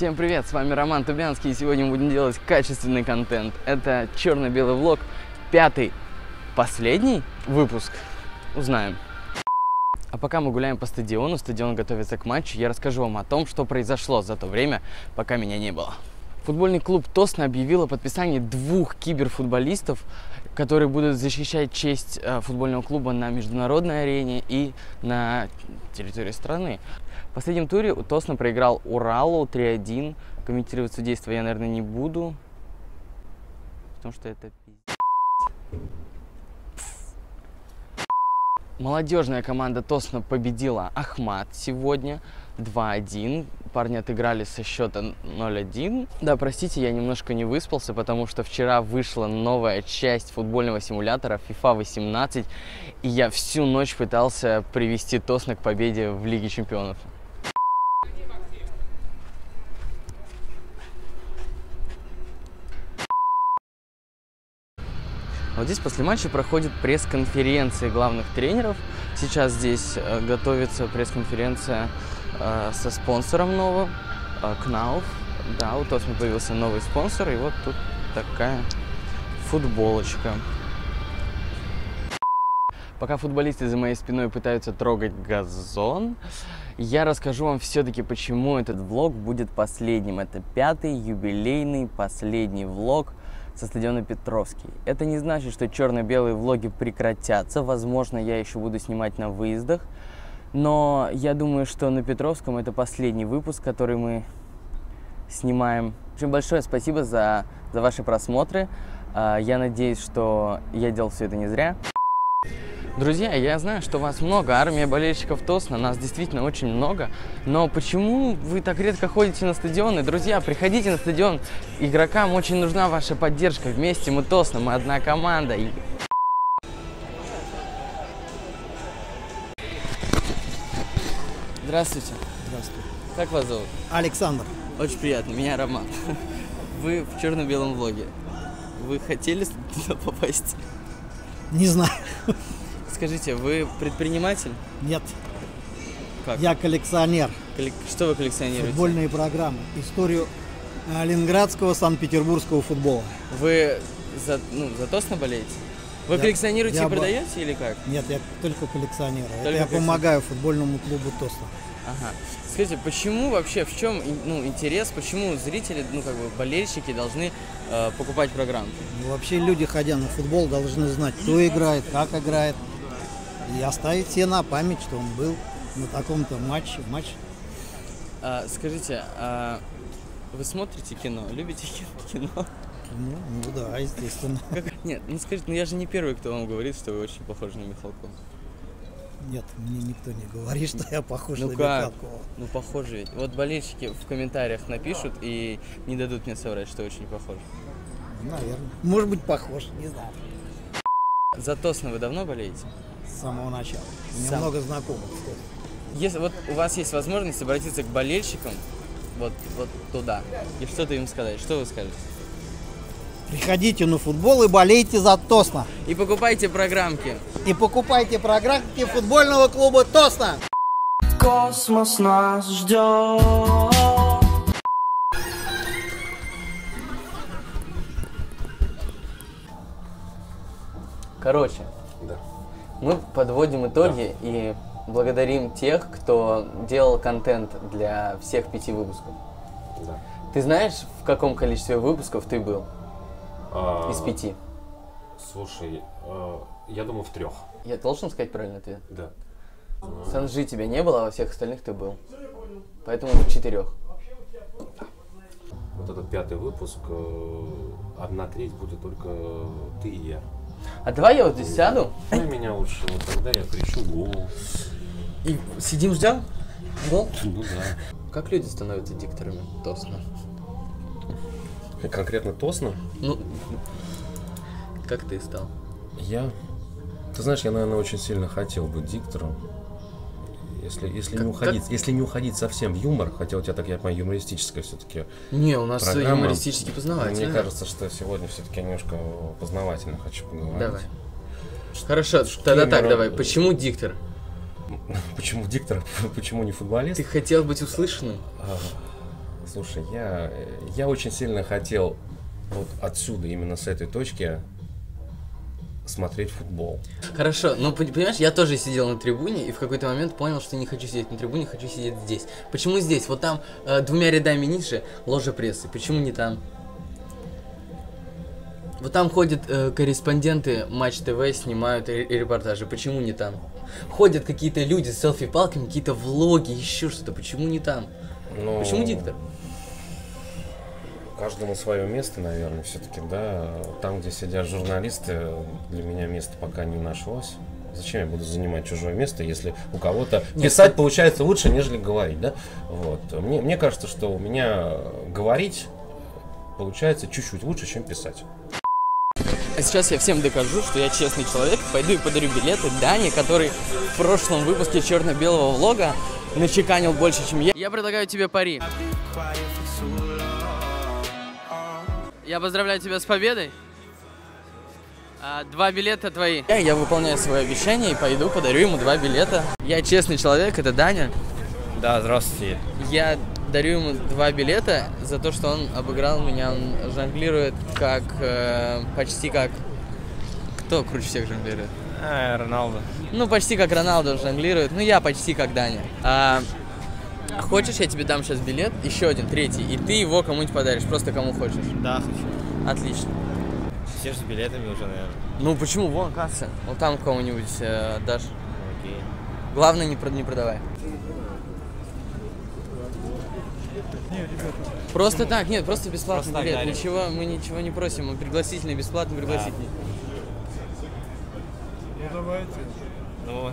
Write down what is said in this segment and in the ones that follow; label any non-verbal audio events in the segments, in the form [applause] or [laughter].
Всем привет, с вами Роман Тубянский, и сегодня мы будем делать качественный контент. Это черно-белый влог, пятый, последний выпуск, узнаем. А пока мы гуляем по стадиону, стадион готовится к матчу, я расскажу вам о том, что произошло за то время, пока меня не было. Футбольный клуб Тосна объявил о подписании двух киберфутболистов, которые будут защищать честь э, футбольного клуба на международной арене и на территории страны. В последнем туре Тосна проиграл Уралу 3-1. Комментировать судейство я, наверное, не буду, потому что это пиздец. Молодежная команда Тосна победила Ахмат сегодня 2-1. Парни отыграли со счета 0-1. Да, простите, я немножко не выспался, потому что вчера вышла новая часть футбольного симулятора FIFA 18, и я всю ночь пытался привести Тосна к победе в Лиге чемпионов. Вот здесь после матча проходит пресс-конференции главных тренеров. Сейчас здесь э, готовится пресс-конференция э, со спонсором новым, э, Кнауф. Да, у Тосми появился новый спонсор, и вот тут такая футболочка. Пока футболисты за моей спиной пытаются трогать газон, я расскажу вам все-таки, почему этот влог будет последним. Это пятый юбилейный последний влог со стадиона Петровский. Это не значит, что черно-белые влоги прекратятся. Возможно, я еще буду снимать на выездах. Но я думаю, что на Петровском это последний выпуск, который мы снимаем. Очень большое спасибо за, за ваши просмотры. А, Я надеюсь, что я делал все это не зря. Друзья, я знаю, что вас много, армия болельщиков Тосна, нас действительно очень много, но почему вы так редко ходите на стадионы? Друзья, приходите на стадион, игрокам очень нужна ваша поддержка, вместе мы Тосна, мы одна команда. И- Здравствуйте, Здравствуй. как вас зовут? Александр. Очень приятно, меня Роман. Вы в черно-белом влоге. Вы хотели туда попасть? Не знаю. Скажите, вы предприниматель? Нет. Как? Я коллекционер. Коллек- Что вы коллекционируете? Футбольные программы. Историю э, ленинградского, санкт-петербургского футбола. Вы за, ну, за Тосна болеете? Вы Я- коллекционируете я и бо- продаете или как? Нет, я только коллекционер. Это Только я коллекционер. помогаю футбольному клубу Тосна. Ага. Скажите, почему вообще, в чем ну, интерес, почему зрители, ну как бы болельщики должны э, покупать программу? Ну, вообще люди, ходя на футбол, должны знать, кто играет, как играет. И оставить себе на память, что он был на таком-то матче. Матч А, скажите, а вы смотрите кино, любите [laughs] кино? ну, ну да, естественно. [laughs] Как- Нет, ну скажите, ну я же не первый, кто вам говорит, что вы очень похожи на Михалкова. Нет, мне никто не говорит, что я похож Ну на как? Михалкова. Ну похожи ведь. Вот болельщики в комментариях напишут и не дадут мне соврать, что очень похож. Наверное. Может быть, похож, не знаю. За Тосна вы давно болеете? С самого начала. У меня Сам. много знакомых. кстати. Если вот у вас есть возможность обратиться к болельщикам вот, вот туда и что-то им сказать, что вы скажете? Приходите на футбол и болейте за Тосна. И покупайте программки. И покупайте программки футбольного клуба Тосна. Космос нас ждет. Короче, мы подводим итоги и благодарим тех, кто делал контент для всех пяти выпусков. Да. Ты знаешь, в каком количестве выпусков ты был А, из пяти? Слушай, э, я думаю, в трех. Я должен сказать правильный ответ? Да. Санжи тебя не было, а во всех остальных ты был. Поэтому в четырех. Вот этот пятый выпуск, э, одна треть будет только ты и я. А давай я вот здесь сяду Дай меня лучше, вот тогда я кричу гол. и сидим ждем? Гол? Ну да. Как люди становятся дикторами Тосна? Конкретно Тосна? Ну, как ты стал? Я, ты знаешь, я, наверное, очень сильно хотел быть диктором. Если, если, Как- не уходить, если не уходить совсем в юмор, хотя у тебя, так я понимаю, юмористическая все-таки Не, у нас программа. юмористически Мне познавательно. кажется, что сегодня все-таки немножко познавательно хочу поговорить. Давай. Хорошо, тогда так, давай. Почему диктор? [laughs] Почему диктор, [laughs] почему не футболист? Ты хотел быть услышанным? А, Слушай, я, я очень сильно хотел вот отсюда, именно с этой точки, смотреть футбол. Хорошо, но пон- понимаешь, я тоже сидел на трибуне и в какой-то момент понял, что не хочу сидеть на трибуне, хочу сидеть здесь. Почему здесь? Вот там э, двумя рядами ниже ложа прессы. Почему не там? Вот там ходят э, корреспонденты Матч ТВ, снимают ре- репортажи. Почему не там? Ходят какие-то люди с селфи-палками, какие-то влоги, еще что-то. Почему не там? Но Почему диктор? Каждому свое место, наверное, все-таки, да. Там, где сидят журналисты, для меня места пока не нашлось. Зачем я буду занимать чужое место, если у кого-то писать получается лучше, нежели говорить, да? Вот. Мне, мне кажется, что у меня говорить получается чуть-чуть лучше, чем писать. А сейчас я всем докажу, что я честный человек. Пойду и подарю билеты Дане, который в прошлом выпуске черно-белого влога начеканил больше, чем я. Я предлагаю тебе пари. Я поздравляю тебя с победой. А, два билета твои. Я, я выполняю свое обещание и пойду подарю ему два билета. Я честный человек, это Даня. Да, здравствуйте. Я дарю ему два билета за то, что он обыграл меня. Он жонглирует как э, почти как. Кто круче всех жонглирует? А, Роналдо. Ну, почти как Роналдо жонглирует. Ну, я почти как Даня. А, хочешь, я тебе дам сейчас билет, еще один, третий, и ты его кому-нибудь подаришь, просто кому хочешь. Да, хочу. Отлично. Все же с билетами уже, наверное. Ну, почему? Вон касса. Вот там кому-нибудь э, дашь. Окей. Главное, не, прод- не продавай. Просто так, нет, просто бесплатный Просто так билет. дарим. Ничего, мы ничего не просим, мы пригласительный, бесплатный, пригласительный. Ну,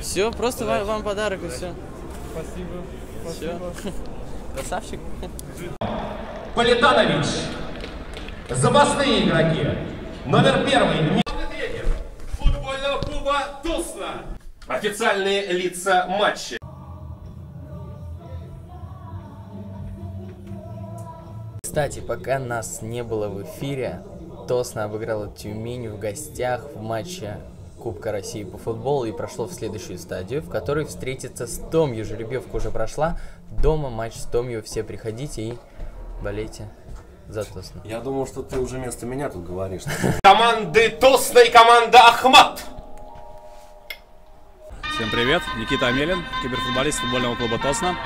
Все, просто вам, вам подарок и все. Спасибо. Все. Красавчик. Политанович. Запасные игроки. Номер первый. Футбольного клуба Тусна. Официальные лица матча. Кстати, пока нас не было в эфире, Тосна обыграла Тюмень в гостях в матче Кубка России по футболу и прошло в следующую стадию, в которой встретится с Томью. Жеребьевка уже прошла. Дома матч с Томью. Все приходите и болейте за Тосну. Я думал, что ты уже вместо меня тут говоришь. [laughs] Команды Тусна и команда Ахмат. Всем привет, Никита Амелин, киберфутболист футбольного клуба Тосна.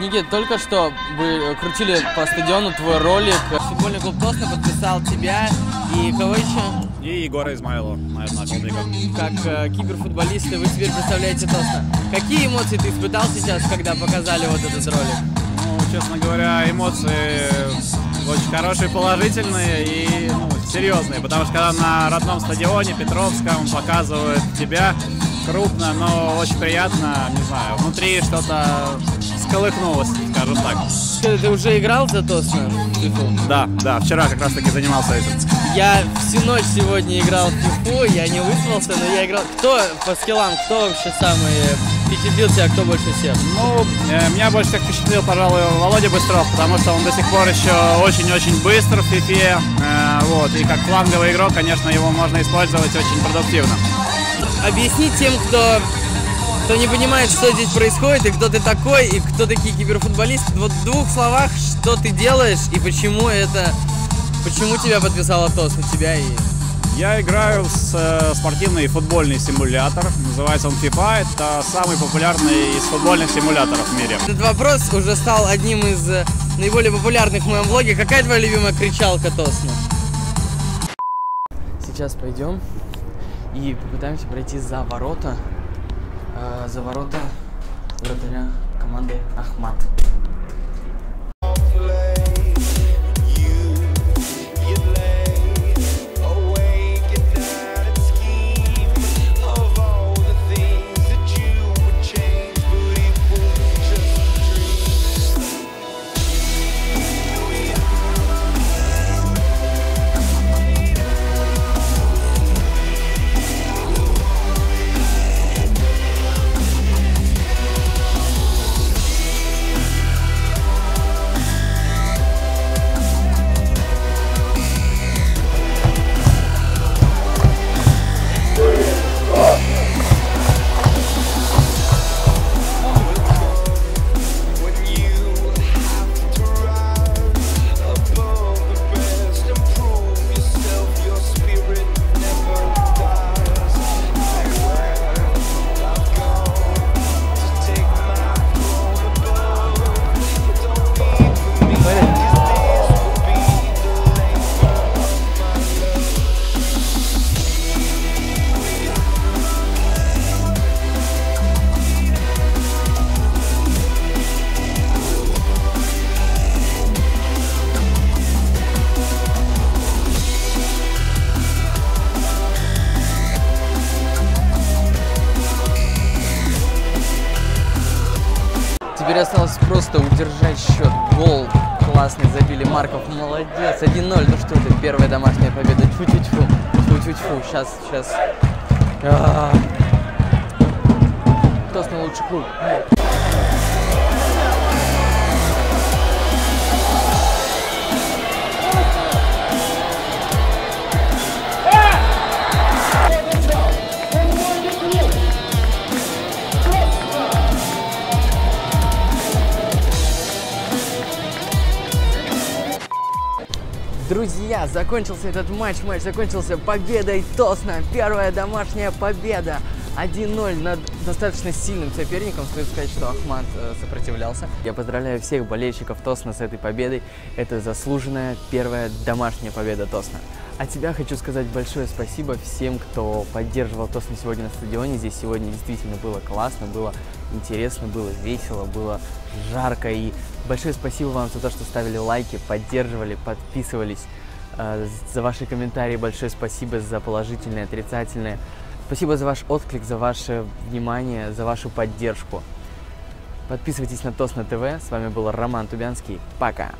Никит, только что вы крутили по стадиону твой ролик. Футбольный клуб Тосна подписал тебя и кого еще? И Егора Измайлова, моя одноклубника. Как э, киберфутболисты вы теперь представляете Тосна. Какие эмоции ты испытал сейчас, когда показали вот этот ролик? Ну, честно говоря, эмоции очень хорошие, положительные и ну, серьезные, потому что когда на родном стадионе Петровском показывают тебя крупно, но очень приятно, не знаю, внутри что-то сколыхнулось, скажем так. Скажи, ты уже играл за Тосна? Да, да, вчера как раз таки занимался этим. Я всю ночь сегодня играл в фифу, я не выспался, но я играл... Кто по скиллам, кто вообще самый э, впечатлил тебя, кто больше всех? Ну, э, меня больше всех впечатлил, пожалуй, Володя Быстров, потому что он до сих пор еще очень-очень быстр в фифе. э, вот, и как фланговый игрок, конечно, его можно использовать очень продуктивно. Объясни тем, кто, кто не понимает, что здесь происходит, и кто ты такой, и кто такие киберфутболисты. Вот в двух словах, что ты делаешь, и почему это... Почему тебя подписала ТОС на тебя и... Я играю с э, спортивный футбольный симулятор, называется он FIFA, это самый популярный из футбольных симуляторов в мире. Этот вопрос уже стал одним из э, наиболее популярных в моем блоге. Какая твоя любимая кричалка Тосна? Сейчас пойдем и попытаемся пройти за ворота. Э, за ворота вратаря команды Ахмат. Теперь осталось просто удержать счет. Гол классный забили. Марков молодец. 1-0. Ну что это, первая домашняя победа. Тьфу-тьфу-тьфу. Тьфу-тьфу-тьфу. Сейчас, сейчас. А. Тосно лучший клуб. Закончился этот матч. Матч закончился победой Тосна. Первая домашняя победа. 1-0 над достаточно сильным соперником. Стоит сказать, что Ахмат э, сопротивлялся. Я поздравляю всех болельщиков Тосна с этой победой. Это заслуженная первая домашняя победа Тосна. А тебя хочу сказать большое спасибо всем, кто поддерживал Тосна сегодня на стадионе. Здесь сегодня действительно было классно, было интересно, было весело, было жарко. И большое спасибо вам за то, что ставили лайки, поддерживали, подписывались. Э, За ваши комментарии большое спасибо, за положительные, отрицательные. Спасибо за ваш отклик, за ваше внимание, за вашу поддержку. Подписывайтесь на Тосна ТВ. С вами был Роман Тубянский. Пока!